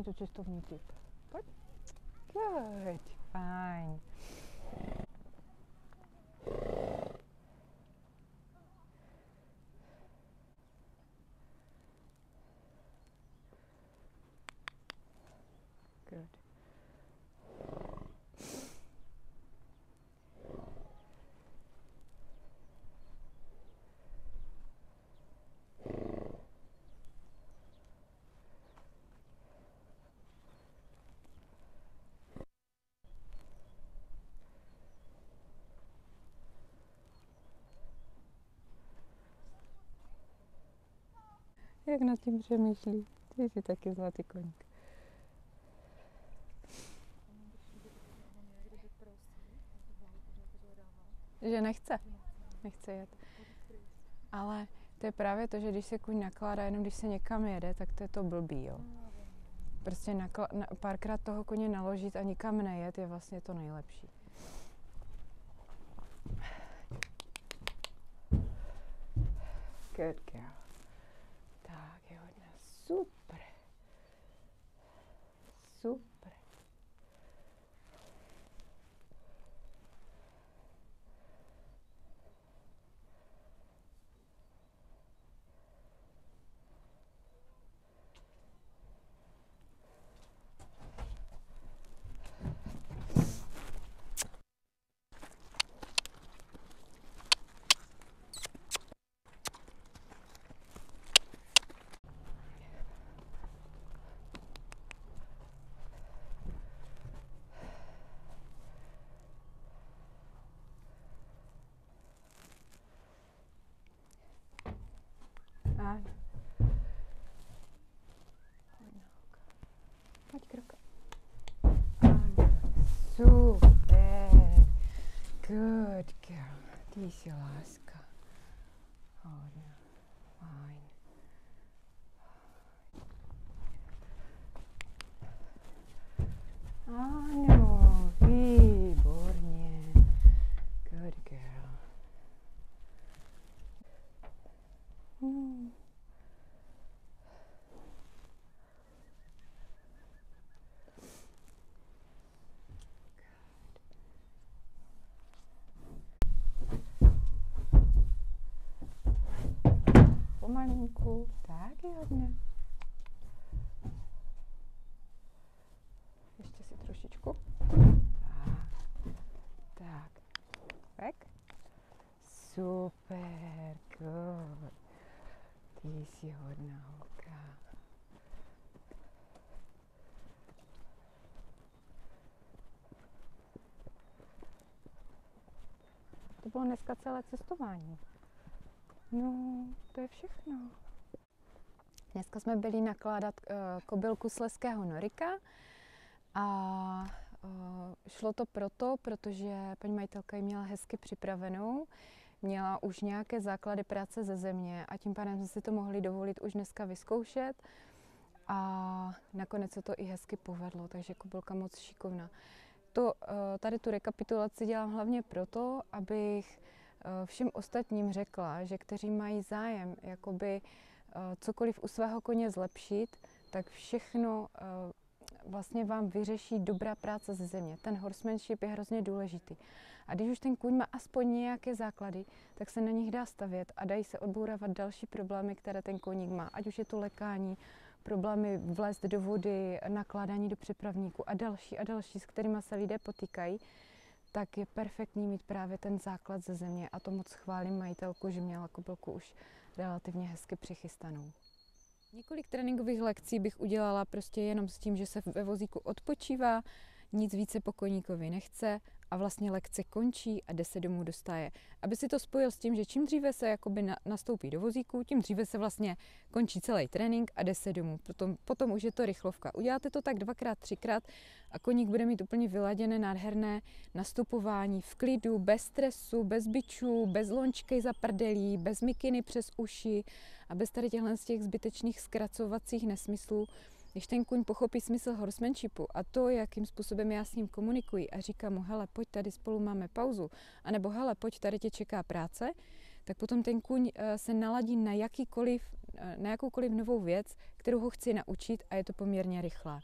нету Good. Fine. Jak nad tím přemýšlí? Ty jsi taky zlatý koník. Že nechce. Nechce jet. Ale to je právě to, že když se kuň nakládá, jenom když se někam jede, tak to je to blbý, jo. Prostě nakla- na, párkrát toho koně naložit a nikam nejet je vlastně to nejlepší. Good girl. Tak, je hodně. Super. Super. Áno. Poď kroka. Áno. Super. Good girl. Ty si láska. Hodně. Fajn. Áno, výborně. Good girl. Hmm. Pomalinku, tak je hodně. Ještě si trošičku. Tak, tak. Tak. Super, good. Ty jsi hodná holka. To bylo dneska celé cestování. No, to je všechno. Dneska jsme byli nakládat uh, kobylku z Leského Norika a uh, šlo to proto, protože paní majitelka ji měla hezky připravenou, měla už nějaké základy práce ze země a tím pádem jsme si to mohli dovolit už dneska vyzkoušet a nakonec se to i hezky povedlo, takže kobylka moc šikovná. To, eh, tady tu rekapitulaci dělám hlavně proto, abych všem ostatním řekla, že kteří mají zájem jakoby eh, cokoliv u svého koně zlepšit, tak všechno vlastně vám vyřeší dobrá práce ze země. Ten horsemanship je hrozně důležitý. A když už ten kůň má aspoň nějaké základy, tak se na nich dá stavět a dají se odbourávat další problémy, které ten koník má. Ať už je to lekání, problémy vlézt do vody, nakládání do přepravníku a další a další, s kterými se lidé potýkají, tak je perfektní mít právě ten základ ze země a to moc chválím majitelku, že měla kobylku už relativně hezky přichystanou. Několik tréninkových lekcí bych udělala prostě jenom s tím, že se ve vozíku odpočívá, nic více po koníkovi nechce a vlastně lekce končí a jde se domů do stáje. Aby si to spojil s tím, že čím dříve se jakoby na, nastoupí do vozíku, tím dříve se vlastně končí celý trénink a jde se domů. Potom, potom už je to rychlovka. Uděláte to tak dvakrát, třikrát a koník bude mít úplně vyladěné, nádherné nastupování v klidu, bez stresu, bez bičů, bez lončky za prdelí, bez mikiny přes uši a bez tady těchto z těch zbytečných zkracovacích nesmyslů. Když ten kuň pochopí smysl horsemanshipu a to, jakým způsobem já s ním komunikuji a říkám mu, hele, pojď tady spolu máme pauzu, anebo hele, pojď tady tě čeká práce, tak potom ten kuň eh, se naladí na, jakýkoliv, eh, na jakoukoliv novou věc, kterou ho chci naučit a je to poměrně rychlé.